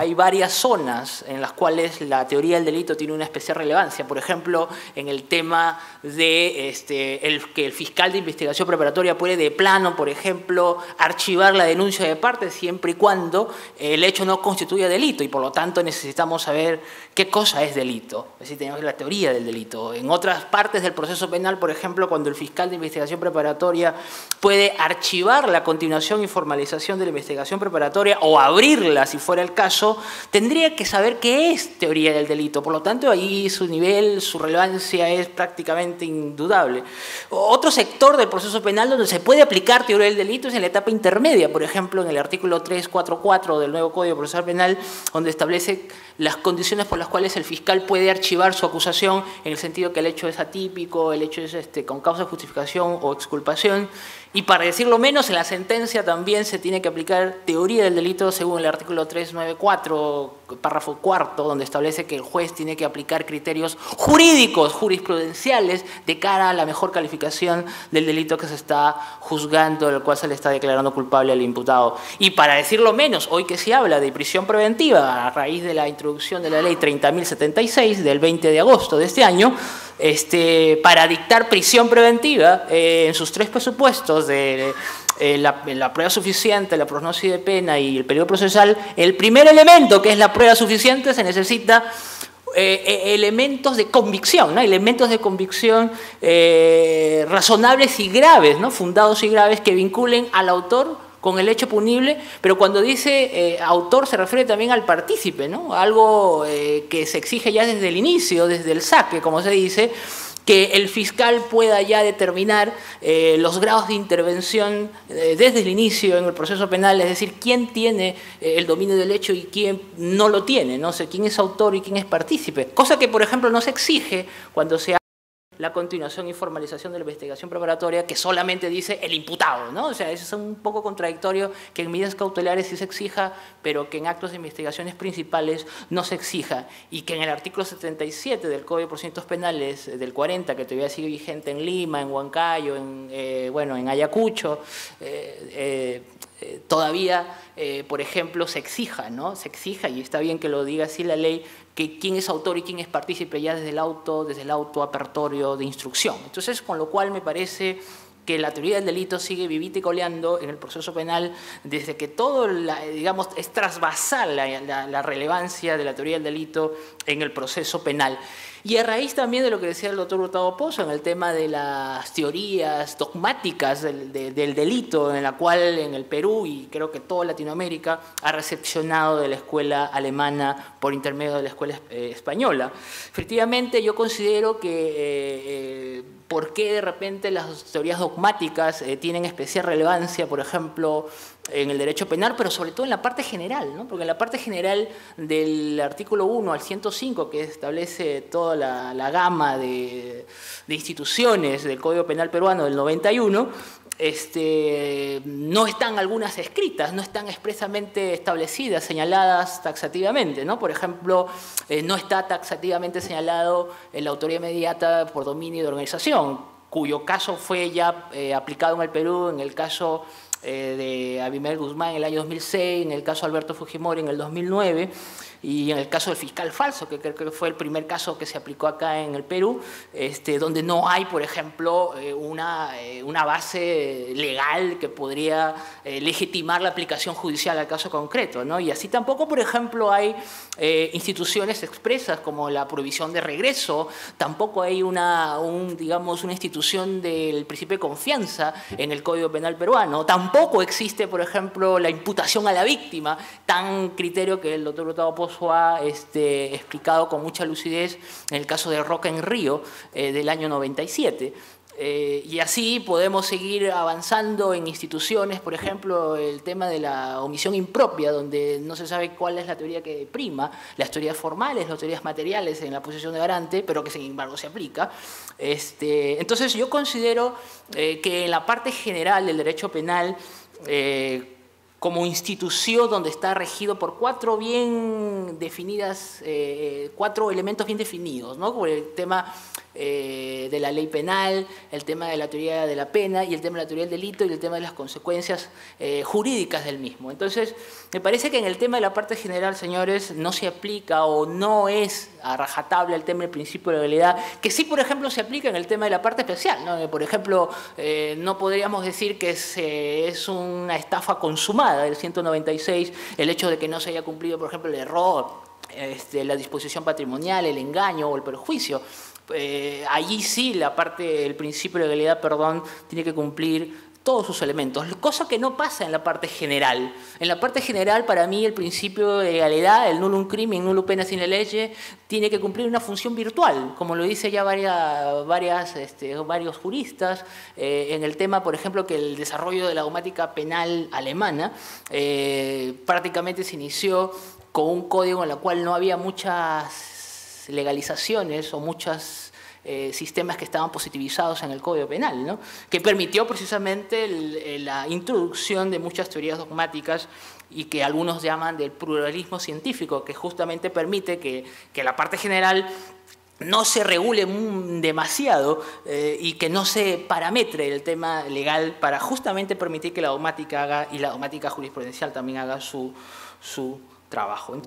hay varias zonas en las cuales la teoría del delito tiene una especial relevancia. Por ejemplo, en el tema de este, el, que el fiscal de investigación preparatoria puede de plano, por ejemplo, archivar la denuncia de parte siempre y cuando el hecho no constituya delito y por lo tanto necesitamos saber qué cosa es delito. Es decir, tenemos la teoría del delito. En otras partes del proceso penal, por ejemplo, cuando el fiscal de investigación preparatoria puede archivar la continuación y formalización de la investigación preparatoria o abrirla si fuera el caso, tendría que saber qué es teoría del delito. Por lo tanto, ahí su nivel, su relevancia es prácticamente indudable. Otro sector del proceso penal donde se puede aplicar teoría del delito es en la etapa intermedia, por ejemplo, en el artículo 344 del nuevo Código Procesal Penal, donde establece las condiciones por las cuales el fiscal puede archivar su acusación en el sentido que el hecho es atípico, el hecho es este, con causa de justificación o exculpación. Y para decirlo menos, en la sentencia también se tiene que aplicar teoría del delito según el artículo 394, párrafo cuarto, donde establece que el juez tiene que aplicar criterios jurídicos, jurisprudenciales, de cara a la mejor calificación del delito que se está juzgando, del cual se le está declarando culpable al imputado. Y para decirlo menos, hoy que se habla de prisión preventiva a raíz de la introducción de la ley 30.076 del 20 de agosto de este año, este, para dictar prisión preventiva eh, en sus tres presupuestos de eh, la, prueba suficiente, la prognosis de pena y el periodo procesal, el primer elemento, que es la prueba suficiente, se necesita eh, elementos de convicción, ¿no? elementos de convicción razonables y graves, ¿no? fundados y graves, que vinculen al autor con el hecho punible, pero cuando dice eh, autor se refiere también al partícipe, ¿no? algo eh, que se exige ya desde el inicio, desde el saque, como se dice, que el fiscal pueda ya determinar eh, los grados de intervención desde el inicio en el proceso penal, es decir, quién tiene el dominio del hecho y quién no lo tiene, no sé, quién es autor y quién es partícipe, cosa que por ejemplo no se exige cuando se la continuación y formalización de la investigación preparatoria que solamente dice el imputado, ¿no? O sea, eso es un poco contradictorio que en medidas cautelares sí se exija, pero que en actos de investigaciones principales no se exija y que en el artículo 77 del Código de Procedimientos Penales eh, del 40, que todavía sigue vigente en Lima, en Huancayo, en, eh, bueno, en Ayacucho, eh, todavía, por ejemplo, se exija, ¿no? Se exija, y está bien que lo diga así la ley, que quién es autor y quién es partícipe ya desde el auto, desde el auto apertorio de instrucción. Entonces, con lo cual me parece que la teoría del delito sigue vivita y coleando en el proceso penal desde que todo, digamos, es trasvasal la, relevancia de la teoría del delito en el proceso penal. Y a raíz también de lo que decía el doctor Hurtado Pozo en el tema de las teorías dogmáticas del, delito, en la cual en el Perú y creo que toda Latinoamérica ha recepcionado de la escuela alemana por intermedio de la escuela eh, española. Efectivamente, yo considero que eh, eh, por qué de repente las teorías dogmáticas tienen especial relevancia, por ejemplo, en el derecho penal, pero sobre todo en la parte general, ¿no? porque en la parte general del artículo 1 al 105, que establece toda la, gama de, instituciones del Código Penal peruano del 91, este, no están algunas escritas, no están expresamente establecidas, señaladas taxativamente. ¿no? Por ejemplo, eh, no está taxativamente señalado la autoría inmediata por dominio de organización, cuyo caso fue ya eh, aplicado en el Perú en el caso eh, de Abimel Guzmán en el año 2006, en el caso de Alberto Fujimori en el 2009 y en el caso del fiscal falso, que creo que fue el primer caso que se aplicó acá en el Perú, este, donde no hay, por ejemplo, eh, una, eh, una base legal que podría legitimar la aplicación judicial al caso concreto. ¿no? Y así tampoco, por ejemplo, hay instituciones expresas como la prohibición de regreso, tampoco hay una, un, digamos, una institución del principio de confianza en el Código Penal peruano, tampoco existe, por ejemplo, la imputación a la víctima, tan criterio que el doctor Gustavo ha este, explicado con mucha lucidez en el caso de Roca en Río eh, del año 97. Eh, y así podemos seguir avanzando en instituciones, por ejemplo, el tema de la omisión impropia, donde no se sabe cuál es la teoría que prima, las teorías formales, las teorías materiales en la posición de garante, pero que sin embargo se aplica. Este, entonces yo considero eh, que en la parte general del derecho penal, como institución donde está regido por cuatro bien definidas, eh, cuatro elementos bien definidos, ¿no? Por el tema eh, de la ley penal, el tema de la teoría de la pena y el tema de la teoría del delito y el tema de las consecuencias eh, jurídicas del mismo. Entonces, me parece que en el tema de la parte general, señores, no se aplica o no es a rajatable el tema del principio de legalidad, que sí, por ejemplo, se aplica en el tema de la parte especial. ¿no? Por ejemplo, eh, no podríamos decir que es, es una estafa consumada del 196 el hecho de que no se haya cumplido, por ejemplo, el error este, la disposición patrimonial, el engaño o el perjuicio. Eh, allí sí la parte del principio de legalidad, perdón, tiene que cumplir todos sus elementos, cosa que no pasa en la parte general. En la parte general, para mí, el principio de legalidad, el nulo un crimen, nulo pena sin la ley, tiene que cumplir una función virtual, como lo dice ya varias, este, varios juristas, eh, en el tema, por ejemplo, que el desarrollo de la dogmática penal alemana eh, prácticamente se inició con un código en el cual no había muchas legalizaciones o muchos eh, sistemas que estaban positivizados en el Código Penal, ¿no? que permitió precisamente la introducción de muchas teorías dogmáticas y que algunos llaman del pluralismo científico, que justamente permite que, que la parte general no se regule demasiado eh, y que no se parametre el tema legal para justamente permitir que la dogmática haga y la dogmática jurisprudencial también haga su, su trabajo.